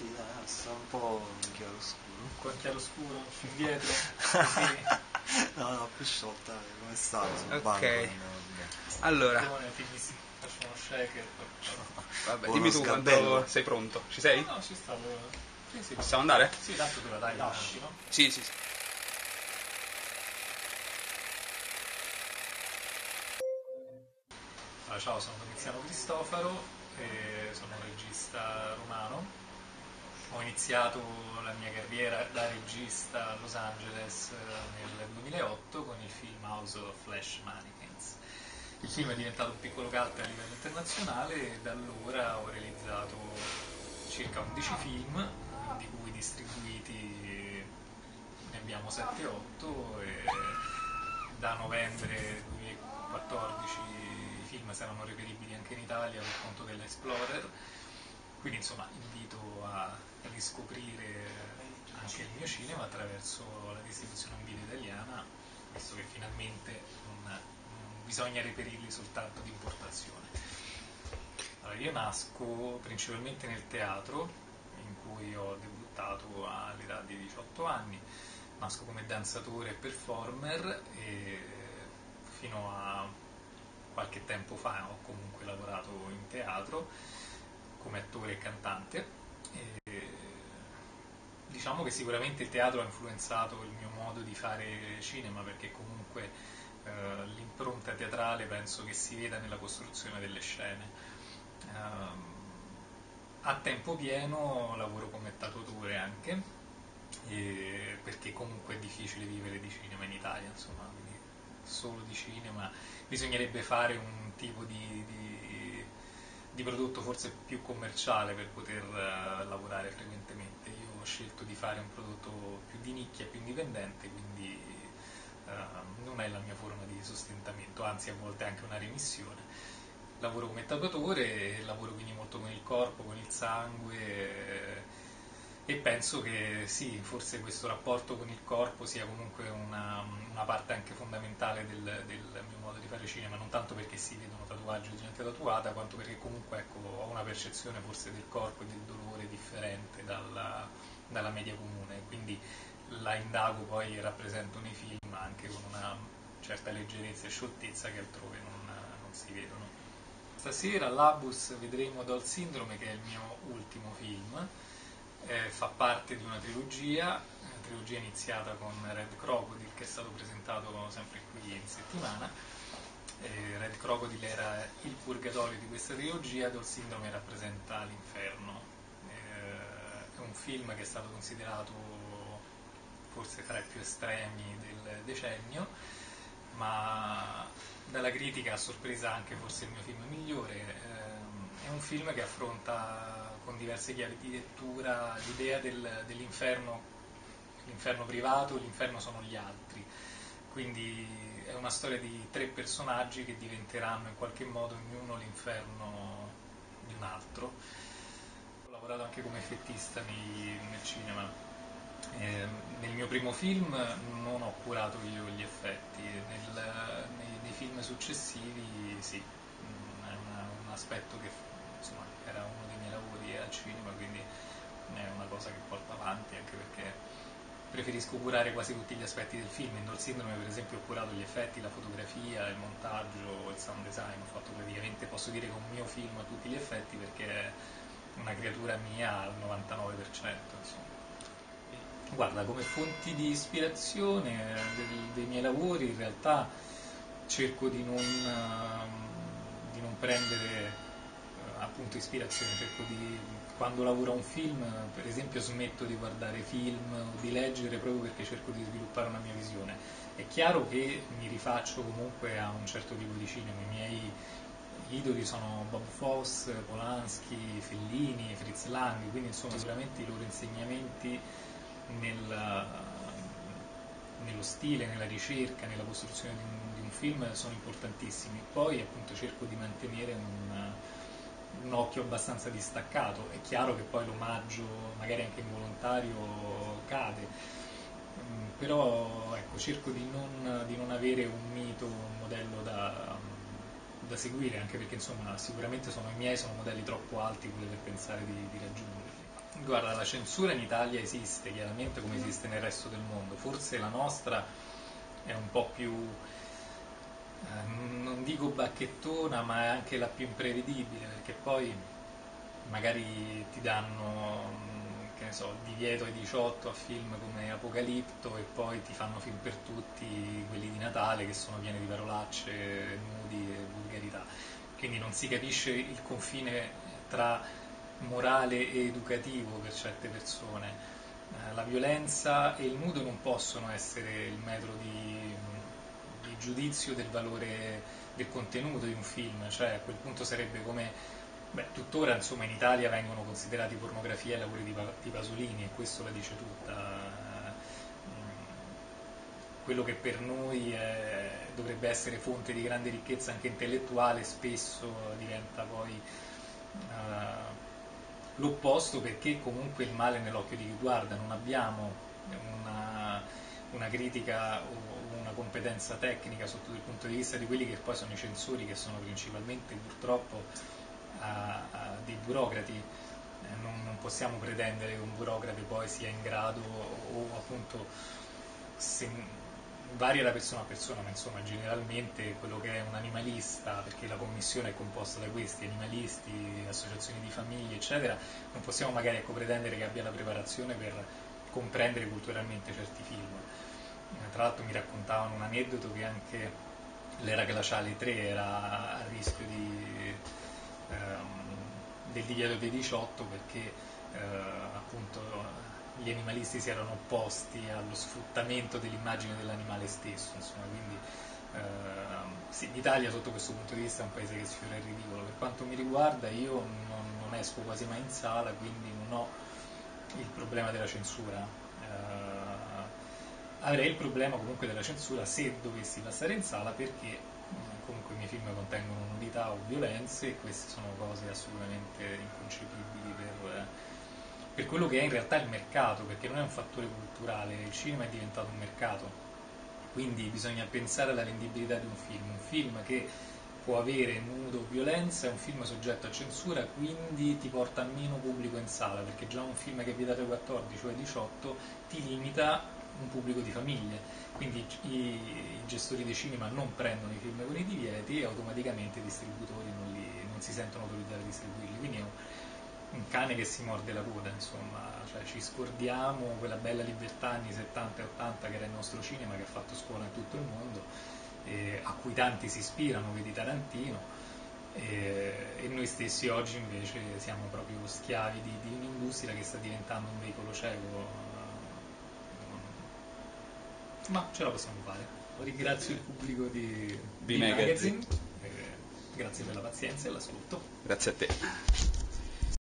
Sì, dai, sta un po' in chiaroscuro. Con chiaroscuro, più indietro, così. no, no, più sciolta, come sta Ok. banco? Allora, faccio uno shaker. vabbè, Buono dimmi tu sgabello. quando sei pronto. Ci sei? No, ci sta. allora. Sì, sì, Possiamo andare? Sì, tanto te la dai, lasci, no? Sì, sì, sì. Allora, ciao, sono Domiziano Cristofaro, e sono un regista romano. Ho iniziato la mia carriera da regista a Los Angeles eh, nel 2008 con il film House of Flash Mannequins. Il film è diventato un piccolo cult a livello internazionale e da allora ho realizzato circa 11 film, di cui distribuiti ne abbiamo 7-8 e da novembre 2014 i film saranno reperibili anche in Italia per conto dell'Explorer quindi insomma invito a riscoprire anche il mio cinema attraverso la distribuzione in italiana visto che finalmente non, non bisogna reperirli soltanto di importazione allora, io nasco principalmente nel teatro in cui ho debuttato all'età di 18 anni. Nasco come danzatore e performer e fino a qualche tempo fa ho comunque lavorato in teatro come attore e cantante. E diciamo che sicuramente il teatro ha influenzato il mio modo di fare cinema perché comunque eh, l'impronta teatrale penso che si veda nella costruzione delle scene. Ehm, a tempo pieno lavoro come tatuatore anche perché comunque è difficile vivere di cinema in Italia, insomma, solo di cinema. Bisognerebbe fare un tipo di, di- di prodotto forse più commerciale per poter eh, lavorare frequentemente. Io ho scelto di fare un prodotto più di nicchia, più indipendente, quindi eh, non è la mia forma di sostentamento, anzi a volte è anche una remissione lavoro come tatuatore lavoro quindi molto con il corpo, con il sangue e penso che sì, forse questo rapporto con il corpo sia comunque una, una parte anche fondamentale del, del mio modo di fare cinema, non tanto perché si vedono tatuaggi o gente tatuata, quanto perché comunque ecco, ho una percezione forse del corpo e del dolore differente dalla, dalla media comune, quindi la indago poi e rappresento nei film anche con una certa leggerezza e scioltezza che altrove non, non si vedono. Stasera all'Abus vedremo Doll Syndrome che è il mio ultimo film, Eh, fa parte di una trilogia, una trilogia iniziata con Red Crocodile che è stato presentato sempre qui in settimana. Eh, Red Crocodile era il purgatorio di questa trilogia, Doll Syndrome rappresenta l'inferno. Eh, è un film che è stato considerato forse tra i più estremi del decennio, ma dalla critica a sorpresa anche forse il mio film migliore. È un film che affronta con diverse chiavi di lettura l'idea del- dell'inferno, l'inferno privato, l'inferno sono gli altri. Quindi è una storia di tre personaggi che diventeranno in qualche modo ognuno l'inferno di un altro. Ho lavorato anche come effettista nei- nel cinema. Eh, nel mio primo film non ho curato io gli effetti, nel- nei, nei film successivi sì, è una- un aspetto che insomma, era uno dei miei lavori al cinema, quindi è una cosa che porto avanti anche perché preferisco curare quasi tutti gli aspetti del film. In Doll Syndrome per esempio ho curato gli effetti, la fotografia, il montaggio, il sound design, ho fatto praticamente, posso dire è un mio film a tutti gli effetti perché è una creatura mia al 99%. Insomma. Guarda, come fonti di ispirazione del- dei miei lavori in realtà cerco di non, ehm, di non prendere appunto ispirazione, cerco di, quando lavoro a un film, per esempio smetto di guardare film o di leggere proprio perché cerco di sviluppare una mia visione. È chiaro che mi rifaccio comunque a un certo tipo di cinema, i miei idoli sono Bob Foss, Polanski, Fellini, Fritz Lang, quindi insomma sicuramente i loro insegnamenti nel, nello stile, nella ricerca, nella costruzione di un, di un film sono importantissimi. Poi appunto cerco di mantenere un, un occhio abbastanza distaccato. È chiaro che poi l'omaggio, magari anche involontario, cade. Mm, Però ecco, cerco di non, di non avere un mito, un modello da, da seguire, anche perché insomma sicuramente sono i miei sono modelli troppo alti quelli per pensare di, di raggiungerli. Guarda, la censura in Italia esiste chiaramente come esiste nel resto del mondo, forse la nostra è un po' più, dico bacchettona, ma è anche la più imprevedibile, perché poi magari ti danno, mm, che ne so, divieto ai 18 a film come Apocalipto e poi ti fanno film per tutti, quelli di Natale, che sono pieni di parolacce, nudi e vulgarità. Quindi non si capisce il confine tra morale e educativo per certe persone. Eh, la violenza e il nudo non possono essere il metro di, di giudizio del valore del contenuto di un film, cioè a quel punto sarebbe come, beh, tuttora insomma in Italia vengono considerati pornografia i lavori di, di Pasolini e questo la dice tutta. Mm, quello che per noi è, dovrebbe essere fonte di grande ricchezza anche intellettuale spesso diventa poi uh, l'opposto perché comunque il male nell'occhio di chi guarda, non abbiamo una, una critica o una competenza tecnica sotto il punto di vista di quelli che poi sono i censori, che sono principalmente purtroppo a, a dei burocrati. Eh, non, non, possiamo pretendere che un burocrate poi sia in grado o, o appunto se, varia da persona a persona, ma insomma generalmente quello che è un animalista, perché la commissione è composta da questi animalisti, associazioni di famiglie, eccetera, non possiamo magari ecco, pretendere che abbia la preparazione per comprendere culturalmente certi film. Eh, tra l'altro mi raccontavano un aneddoto che anche l'era glaciale 3 era a rischio di, ehm, del divieto dei 18 perché eh, appunto gli animalisti si erano opposti allo sfruttamento dell'immagine dell'animale stesso, insomma, quindi eh, sì, l'Italia sotto questo punto di vista è un paese che sfiora il ridicolo. Per quanto mi riguarda io non, non esco quasi mai in sala, quindi non ho il problema della censura. Avrei il problema comunque della censura se dovessi passare in sala perché eh, comunque i miei film contengono nudità o violenze e queste sono cose assolutamente inconcepibili per eh, per quello che è in realtà il mercato, perché non è un fattore culturale, il cinema è diventato un mercato, quindi bisogna pensare alla vendibilità di un film, un film che può avere nudo o violenza è un film soggetto a censura, quindi ti porta meno pubblico in sala, perché già un film che vietato ai 14 o ai 18 ti limita un pubblico di famiglie, quindi i, i gestori di cinema non prendono i film con i divieti e automaticamente i distributori non, li, non si sentono autorizzati a distribuirli, quindi è un, un cane che si morde la coda, insomma, cioè ci scordiamo quella bella libertà anni 70 e 80 che era il nostro cinema che ha fatto scuola in tutto il mondo, eh, a cui tanti si ispirano, vedi Tarantino, e, e, noi stessi oggi invece siamo proprio schiavi di, di, un'industria che sta diventando un veicolo cieco, ma ce la possiamo fare. Ringrazio il pubblico di, di Magazine, Magazine. Eh, grazie per la pazienza e l'ascolto. Grazie a te.